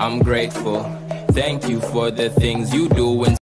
I'm grateful. Thank you for the things you do